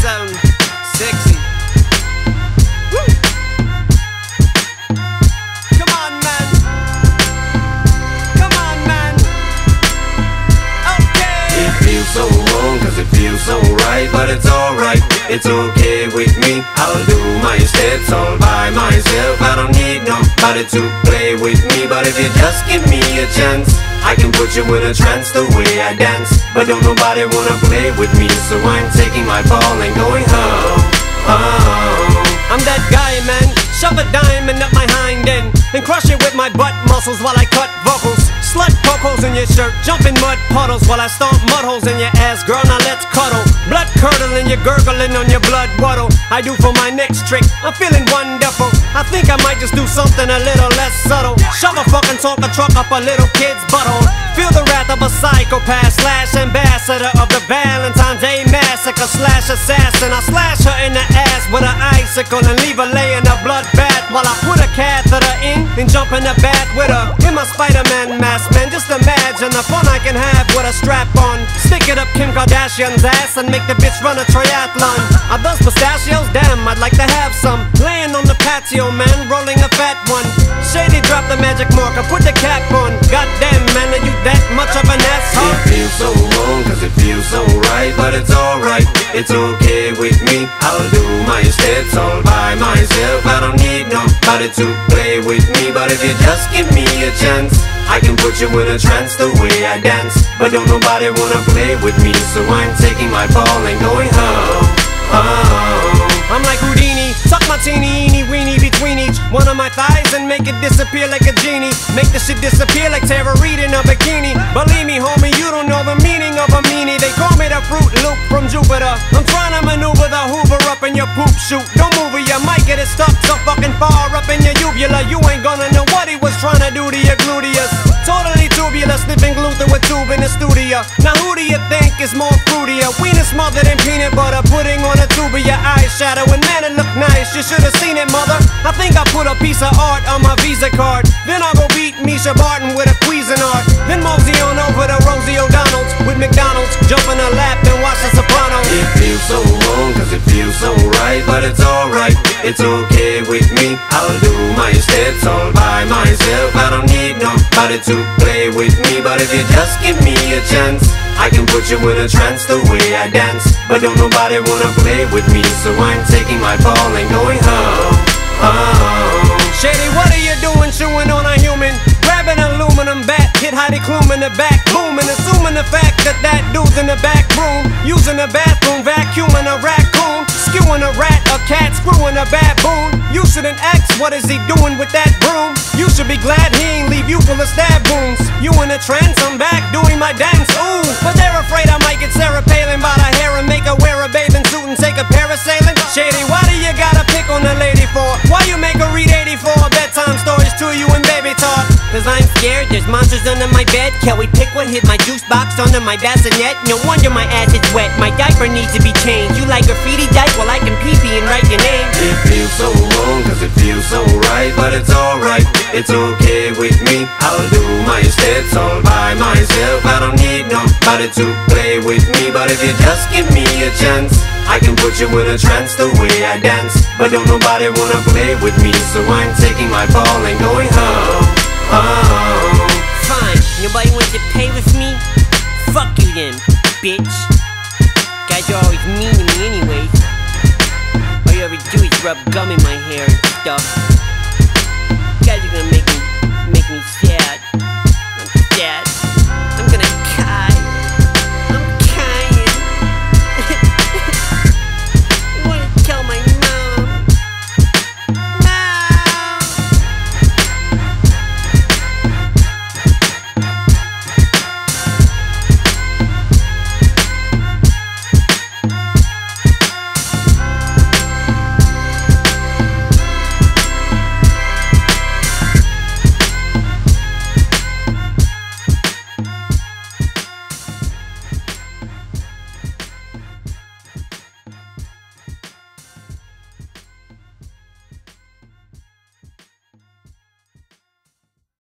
something sexy. Woo. Come on, man. Come on, man. Okay. It feels so wrong, cause it feels so right, but it's alright. It's okay with me. I'll do my steps all by myself. Nobody to play with me. But if you just give me a chance, I can put you in a trance the way I dance. But don't nobody wanna play with me, so I'm taking my ball and going home. home. I'm that guy, man. Shove a diamond up my hind end and crush it with my butt muscles while I cut vocals. Slut poke holes in your shirt, jump in mud puddles while I stomp mud holes in your ass, girl. Now let's cuddle. Blood curdling, you're gurgling on your blood waddle. I do for my next trick. I'm feeling wonderful. I think I might just do something a little less subtle. Shove a fucking Tonka truck up a little kid's butthole. Feel the wrath of a psychopath slash ambassador of the Valentine's Day massacre slash assassin. I slash her in the ass with an icicle and leave her laying a blood bath while I put a catheter in and jump in the bath with her in my Spider-Man mask. Man, just imagine the fun I can have with a strap on. Stick it up Kim Kardashian's ass and make the bitch run a triathlon. Are those pistachios? Damn, I'd like to have some. Laying on the patio, man, rolling a fat one. Shady, drop the magic marker, put the cap on. Goddamn, right, but it's alright. It's okay with me. I'll do my steps all by myself. I don't need nobody to play with me, but if you just give me a chance. I can put you in a trance the way I dance But don't nobody wanna play with me So I'm taking my ball and going home, I'm like Houdini, tuck my teeny eeny weeny between each one of my thighs and make it disappear like a genie. Make the shit disappear like Tara chute. Don't move it, you might get it stuck so fucking far up in your uvula. You ain't gonna know what he was trying to do to your gluteus. Totally tubular, sniffing glue through a tube in the studio. Now who do you think is more fruitier? Wiener smothered in peanut butter, pudding on a tube of your eyeshadow. And man, it look nice, you should've seen it, mother. I think I put a piece of art on my Visa card. Then I'll go beat Mischa Barton with a right, but it's alright. It's okay with me. I'll do my steps all by myself. I don't need nobody to play with me, but if you just give me a chance. I can put you in a trance the way I dance But don't nobody wanna play with me So I'm taking my ball and going home, home Shady, what are you doing chewing on a human? Grab an aluminum bat, hit Heidi Klum in the back, boom, and assuming the fact that that dude's in the back room, using the bathroom, vacuuming baboon. You shouldn't ask what is he doing with that broom. You should be glad he ain't leave you full of stab wounds. You in a trance, I'm back doing my dance, ooh. But they're afraid I might get Sarah Palin by the hair and make her wear a bathing suit and take a parasailing. Shady, why do you gotta pick on the lady for? Why you make her read 84 bedtime stories to you and baby talk? Cause I'm scared, there's monsters under my bed. Kelly Pickwood hit my juice box under my bassinet. No wonder my ass is wet, my diaper needs to be changed. You like graffiti but it's alright. It's okay with me. I'll do my steps all by myself. I don't need nobody to play with me, but if you just give me a chance. I can put you in a trance the way I dance But don't nobody wanna play with me So I'm taking my ball and going home, home Fine, nobody wants to play with me? Fuck you then, bitch. Guys are always mean to me anyways. All you ever do is rub gum in my hair and stuff.